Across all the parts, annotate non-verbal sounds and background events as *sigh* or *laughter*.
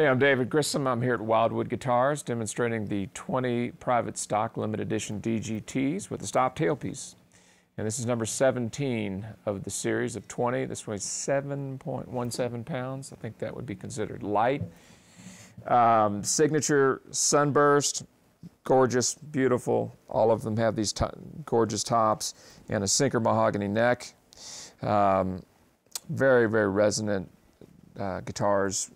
Hey, I'm David Grissom. I'm here at Wildwood Guitars demonstrating the 20 private stock limited edition DGTs with the stop tailpiece. And this is number 17 of the series of 20. This weighs 7.17 pounds. I think that would be considered light. Um, signature sunburst, gorgeous, beautiful. All of them have these gorgeous tops and a sinker mahogany neck. Um, very, very resonant uh, guitars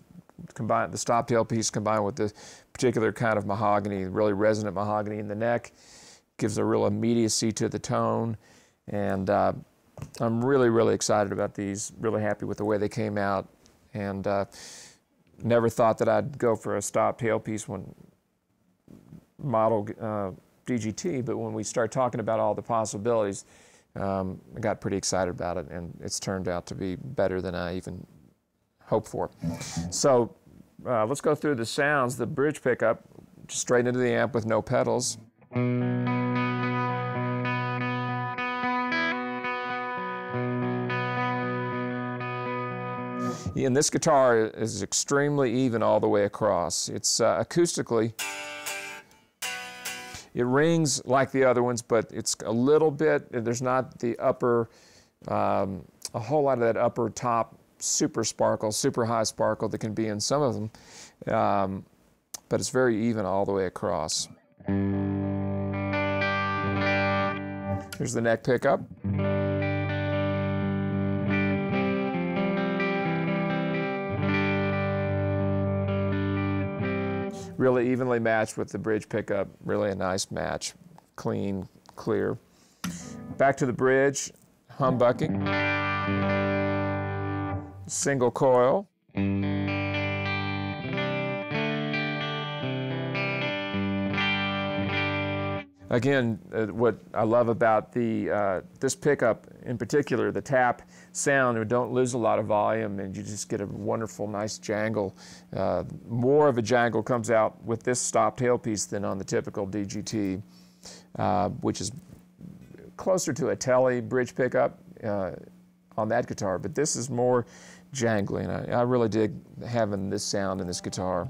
combine the stop tail piece combined with the particular kind of mahogany, really resonant mahogany in the neck, gives a real immediacy to the tone. And uh, I'm really, really excited about these, really happy with the way they came out. And uh, never thought that I'd go for a stop tailpiece when model uh, DGT, but when we start talking about all the possibilities, um, I got pretty excited about it, and it's turned out to be better than I even hope for. So uh, let's go through the sounds. The bridge pickup, straight into the amp with no pedals. And this guitar is extremely even all the way across. It's uh, acoustically, it rings like the other ones, but it's a little bit, there's not the upper, um, a whole lot of that upper top super sparkle, super high sparkle that can be in some of them, um, but it's very even all the way across. Here's the neck pickup. Really evenly matched with the bridge pickup, really a nice match, clean, clear. Back to the bridge, humbucking single coil. Again, uh, what I love about the uh, this pickup in particular, the tap sound, we don't lose a lot of volume and you just get a wonderful, nice jangle. Uh, more of a jangle comes out with this stop tailpiece than on the typical DGT, uh, which is closer to a Tele bridge pickup uh, on that guitar, but this is more jangling. I, I really dig having this sound in this guitar.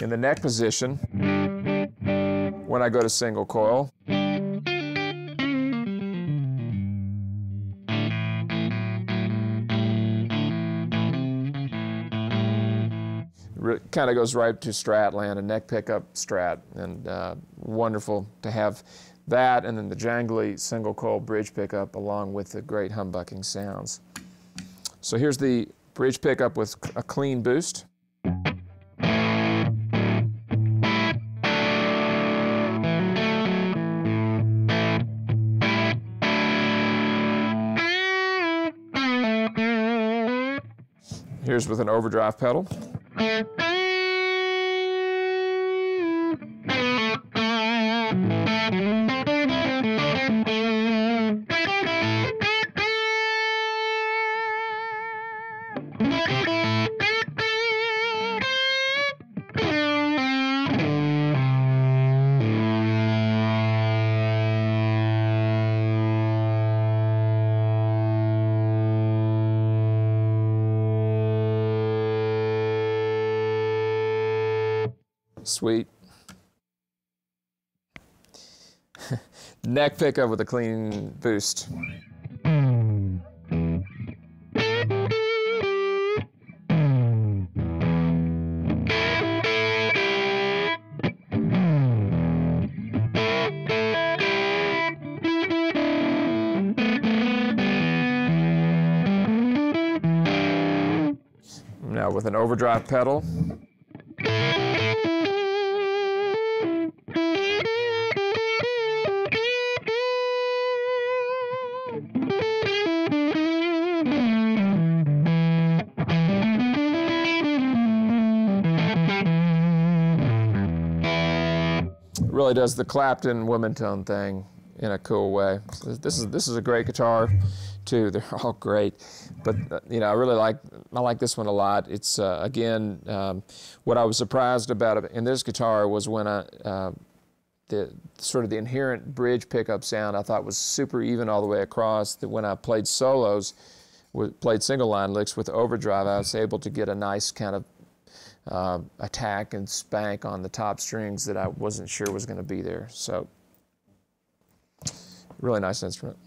In the neck position, when I go to single coil, kind of goes right to strat land, a neck pickup strat, and uh, wonderful to have that and then the jangly single coil bridge pickup along with the great humbucking sounds. So here's the bridge pickup with a clean boost. Here's with an overdrive pedal. Música Sweet. *laughs* Neck pickup with a clean boost. Now with an overdrive pedal. Really does the Clapton woman tone thing in a cool way. This is this is a great guitar, too. *laughs* They're all great, but uh, you know I really like I like this one a lot. It's uh, again um, what I was surprised about in this guitar was when I uh, the sort of the inherent bridge pickup sound I thought was super even all the way across. That when I played solos, played single line licks with overdrive, I was able to get a nice kind of uh, attack and spank on the top strings that I wasn't sure was going to be there. So, really nice instrument.